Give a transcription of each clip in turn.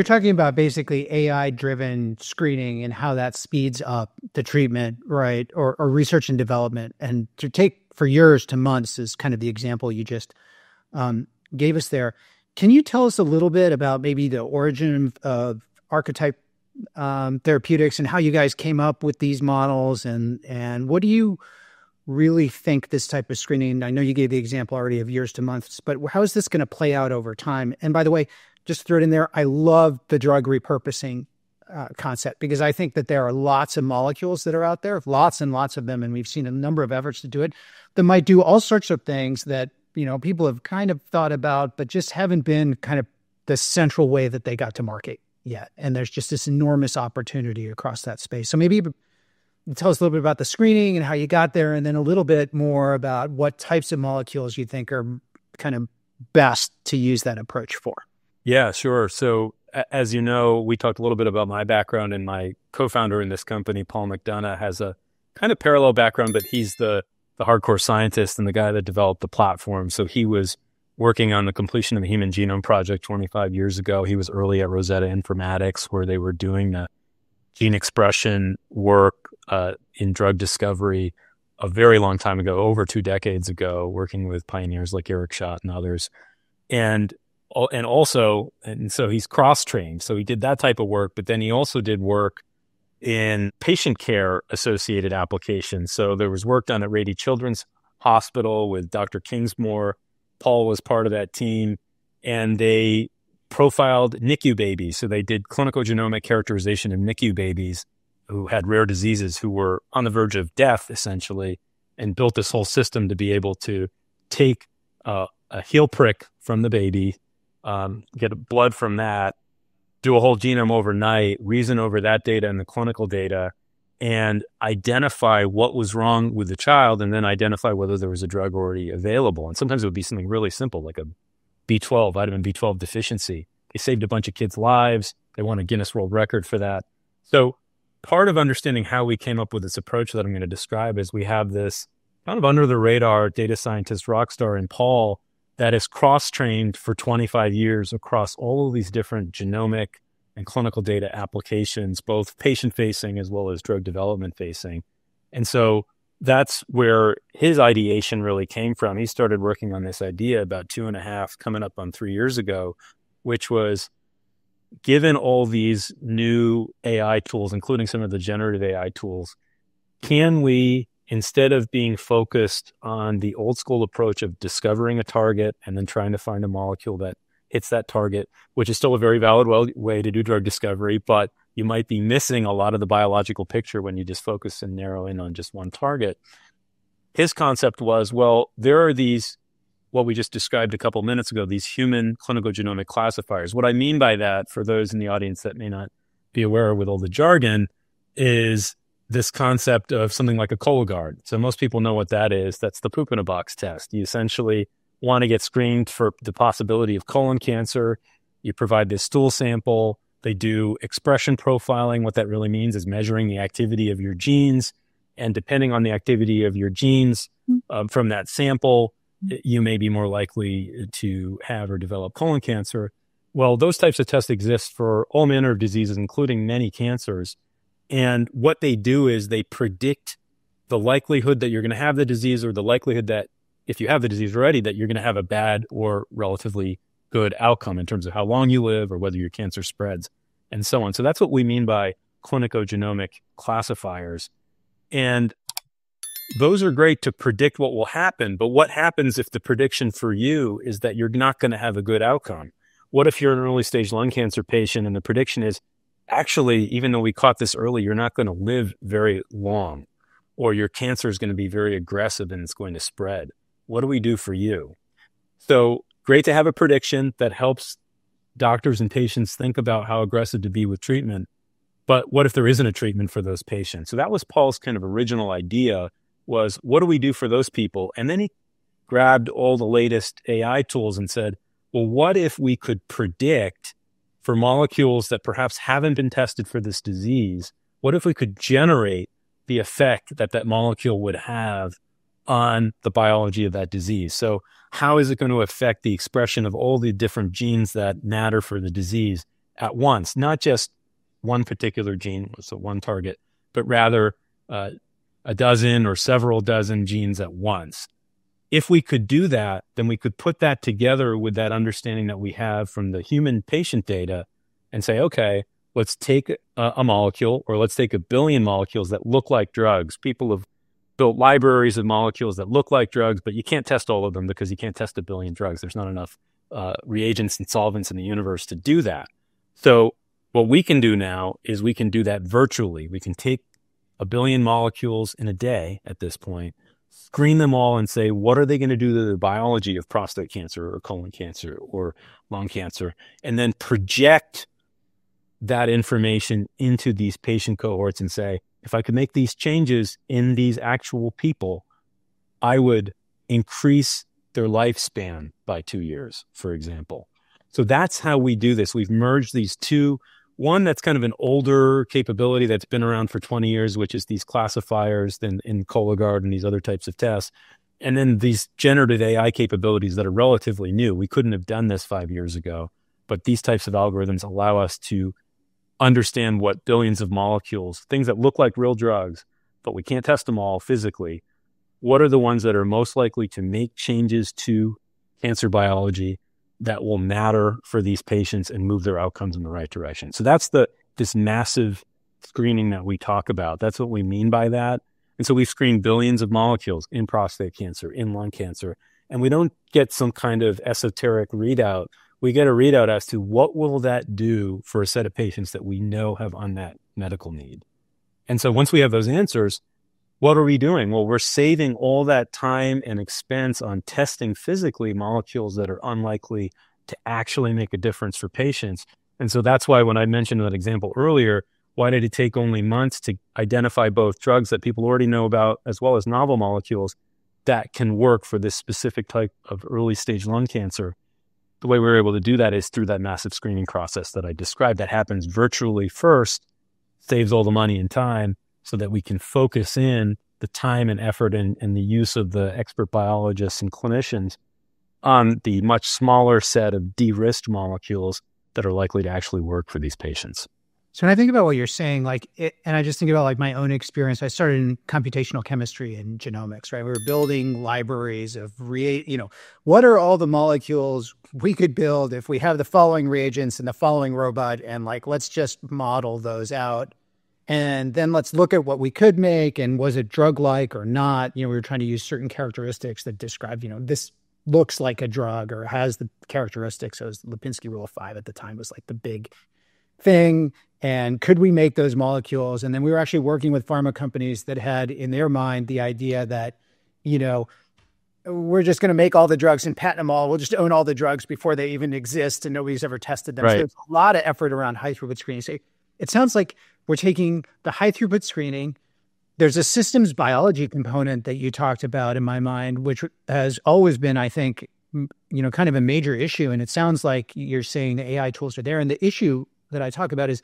You're talking about basically AI driven screening and how that speeds up the treatment, right? Or, or, research and development. And to take for years to months is kind of the example you just um, gave us there. Can you tell us a little bit about maybe the origin of archetype um, therapeutics and how you guys came up with these models and and what do you really think this type of screening i know you gave the example already of years to months but how is this going to play out over time and by the way just throw it in there i love the drug repurposing uh, concept because i think that there are lots of molecules that are out there lots and lots of them and we've seen a number of efforts to do it that might do all sorts of things that you know people have kind of thought about but just haven't been kind of the central way that they got to market yet. And there's just this enormous opportunity across that space. So maybe tell us a little bit about the screening and how you got there, and then a little bit more about what types of molecules you think are kind of best to use that approach for. Yeah, sure. So, as you know, we talked a little bit about my background, and my co founder in this company, Paul McDonough, has a kind of parallel background, but he's the, the hardcore scientist and the guy that developed the platform. So, he was working on the completion of the Human Genome Project 25 years ago. He was early at Rosetta Inpharmatics, where they were doing the gene expression work uh, in drug discovery a very long time ago, over two decades ago, working with pioneers like Eric Schadt and others. And and also, and so he's cross trained. So he did that type of work, but then he also did work in patient care associated applications. So there was work done at Rady Children's Hospital with Dr. Kingsmore Paul was part of that team, and they profiled NICU babies. So they did clinical genomic characterization of NICU babies who had rare diseases who were on the verge of death, essentially, and built this whole system to be able to take uh, a heel prick from the baby, um, get blood from that, do a whole genome overnight, reason over that data and the clinical data, and identify what was wrong with the child and then identify whether there was a drug already available. And sometimes it would be something really simple like a B12, vitamin B12 deficiency. They saved a bunch of kids' lives. They won a Guinness World Record for that. So, part of understanding how we came up with this approach that I'm going to describe is we have this kind of under the radar data scientist rock star in Paul that is cross trained for 25 years across all of these different genomic, and clinical data applications, both patient facing as well as drug development facing. And so that's where his ideation really came from. He started working on this idea about two and a half, coming up on three years ago, which was given all these new AI tools, including some of the generative AI tools, can we, instead of being focused on the old school approach of discovering a target and then trying to find a molecule that hits that target, which is still a very valid way to do drug discovery, but you might be missing a lot of the biological picture when you just focus and narrow in on just one target. His concept was, well, there are these, what we just described a couple minutes ago, these human clinical genomic classifiers. What I mean by that, for those in the audience that may not be aware with all the jargon, is this concept of something like a Cologuard. So most people know what that is. That's the poop in a box test. You essentially want to get screened for the possibility of colon cancer, you provide this stool sample. They do expression profiling. What that really means is measuring the activity of your genes. And depending on the activity of your genes um, from that sample, you may be more likely to have or develop colon cancer. Well, those types of tests exist for all manner of diseases, including many cancers. And what they do is they predict the likelihood that you're going to have the disease or the likelihood that if you have the disease already, that you're going to have a bad or relatively good outcome in terms of how long you live or whether your cancer spreads and so on. So that's what we mean by clinicogenomic classifiers. And those are great to predict what will happen. But what happens if the prediction for you is that you're not going to have a good outcome? What if you're an early stage lung cancer patient and the prediction is actually, even though we caught this early, you're not going to live very long or your cancer is going to be very aggressive and it's going to spread? What do we do for you? So great to have a prediction that helps doctors and patients think about how aggressive to be with treatment. But what if there isn't a treatment for those patients? So that was Paul's kind of original idea was what do we do for those people? And then he grabbed all the latest AI tools and said, well, what if we could predict for molecules that perhaps haven't been tested for this disease? What if we could generate the effect that that molecule would have on the biology of that disease. So, how is it going to affect the expression of all the different genes that matter for the disease at once, not just one particular gene, so one target, but rather uh, a dozen or several dozen genes at once. If we could do that, then we could put that together with that understanding that we have from the human patient data and say, okay, let's take a, a molecule or let's take a billion molecules that look like drugs. People have built libraries of molecules that look like drugs, but you can't test all of them because you can't test a billion drugs. There's not enough uh, reagents and solvents in the universe to do that. So what we can do now is we can do that virtually. We can take a billion molecules in a day at this point, screen them all and say, what are they going to do to the biology of prostate cancer or colon cancer or lung cancer? And then project that information into these patient cohorts and say, if I could make these changes in these actual people, I would increase their lifespan by two years, for example. So that's how we do this. We've merged these two. One that's kind of an older capability that's been around for 20 years, which is these classifiers in, in Cologuard and these other types of tests. And then these generative AI capabilities that are relatively new. We couldn't have done this five years ago, but these types of algorithms allow us to understand what billions of molecules, things that look like real drugs, but we can't test them all physically. What are the ones that are most likely to make changes to cancer biology that will matter for these patients and move their outcomes in the right direction? So that's the this massive screening that we talk about. That's what we mean by that. And so we've screened billions of molecules in prostate cancer, in lung cancer, and we don't get some kind of esoteric readout we get a readout as to what will that do for a set of patients that we know have unmet medical need. And so once we have those answers, what are we doing? Well, we're saving all that time and expense on testing physically molecules that are unlikely to actually make a difference for patients. And so that's why when I mentioned that example earlier, why did it take only months to identify both drugs that people already know about as well as novel molecules that can work for this specific type of early stage lung cancer? the way we are able to do that is through that massive screening process that I described that happens virtually first, saves all the money and time so that we can focus in the time and effort and, and the use of the expert biologists and clinicians on the much smaller set of de-risked molecules that are likely to actually work for these patients. So when I think about what you're saying, like, it, and I just think about like my own experience. I started in computational chemistry and genomics, right? We were building libraries of re, you know, what are all the molecules we could build if we have the following reagents and the following robot, and like, let's just model those out, and then let's look at what we could make and was it drug-like or not? You know, we were trying to use certain characteristics that describe, you know, this looks like a drug or has the characteristics. So the Lipinski rule of five at the time was like the big thing and could we make those molecules and then we were actually working with pharma companies that had in their mind the idea that you know we're just going to make all the drugs and patent them all we'll just own all the drugs before they even exist and nobody's ever tested them right. so there's a lot of effort around high throughput screening so it sounds like we're taking the high throughput screening there's a systems biology component that you talked about in my mind which has always been i think you know kind of a major issue and it sounds like you're saying the ai tools are there and the issue that I talk about is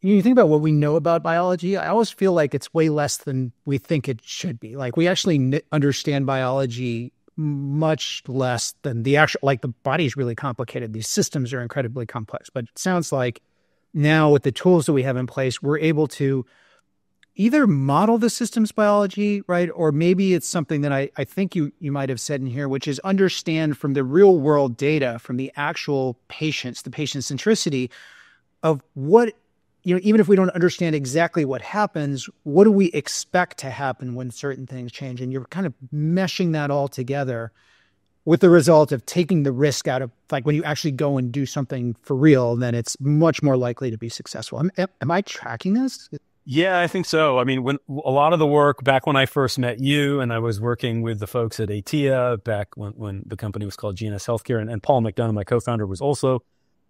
you think about what we know about biology, I always feel like it's way less than we think it should be. Like we actually understand biology much less than the actual, like the body is really complicated. These systems are incredibly complex, but it sounds like now with the tools that we have in place, we're able to either model the systems biology, right? Or maybe it's something that I, I think you, you might have said in here, which is understand from the real world data, from the actual patients, the patient centricity of what, you know, even if we don't understand exactly what happens, what do we expect to happen when certain things change? And you're kind of meshing that all together with the result of taking the risk out of like when you actually go and do something for real, then it's much more likely to be successful. Am, am I tracking this? Yeah, I think so. I mean, when a lot of the work back when I first met you, and I was working with the folks at Aitia back when, when the company was called GNS Healthcare, and, and Paul McDonough, my co-founder, was also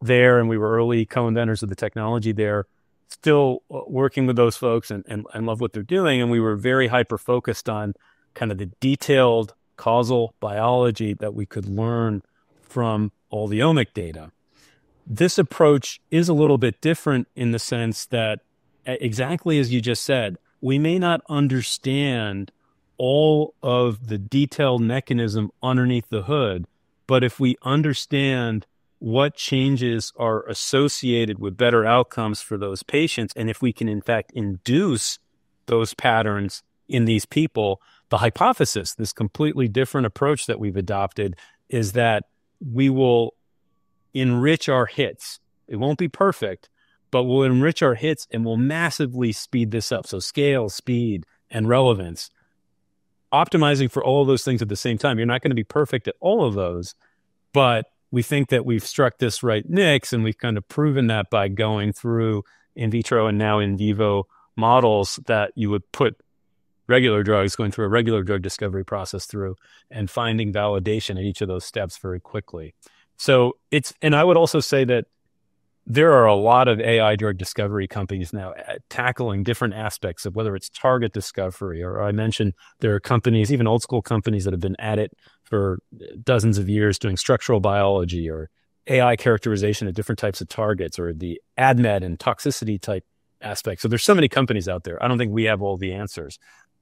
there, and we were early co-inventors of the technology there. Still uh, working with those folks and, and, and love what they're doing, and we were very hyper focused on kind of the detailed causal biology that we could learn from all the omic data. This approach is a little bit different in the sense that exactly as you just said, we may not understand all of the detailed mechanism underneath the hood, but if we understand what changes are associated with better outcomes for those patients. And if we can, in fact, induce those patterns in these people, the hypothesis, this completely different approach that we've adopted, is that we will enrich our hits. It won't be perfect, but we'll enrich our hits and we'll massively speed this up. So, scale, speed, and relevance. Optimizing for all those things at the same time. You're not going to be perfect at all of those, but we think that we've struck this right nix, and we've kind of proven that by going through in vitro and now in vivo models that you would put regular drugs, going through a regular drug discovery process through and finding validation at each of those steps very quickly. So it's, and I would also say that there are a lot of AI drug discovery companies now uh, tackling different aspects of whether it's target discovery or I mentioned there are companies, even old school companies that have been at it for dozens of years doing structural biology or AI characterization of different types of targets or the ADMET and toxicity type aspects. So there's so many companies out there. I don't think we have all the answers,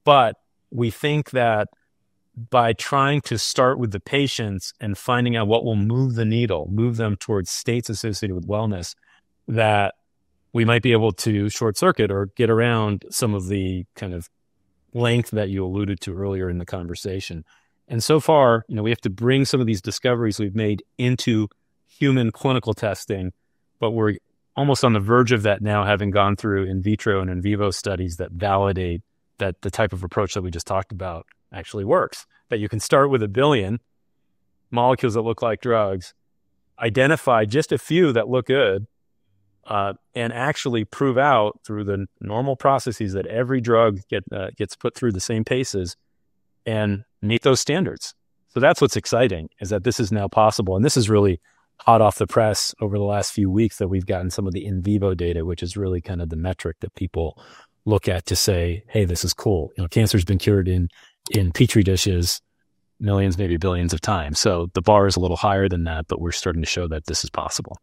but we think that by trying to start with the patients and finding out what will move the needle, move them towards states associated with wellness, that we might be able to short circuit or get around some of the kind of length that you alluded to earlier in the conversation. And so far, you know, we have to bring some of these discoveries we've made into human clinical testing, but we're almost on the verge of that now, having gone through in vitro and in vivo studies that validate that the type of approach that we just talked about actually works. That you can start with a billion molecules that look like drugs, identify just a few that look good, uh, and actually prove out through the normal processes that every drug get, uh, gets put through the same paces and meet those standards. So that's what's exciting is that this is now possible. And this is really hot off the press over the last few weeks that we've gotten some of the in vivo data, which is really kind of the metric that people look at to say, hey, this is cool. You know, cancer's been cured in in petri dishes millions, maybe billions of times. So the bar is a little higher than that, but we're starting to show that this is possible.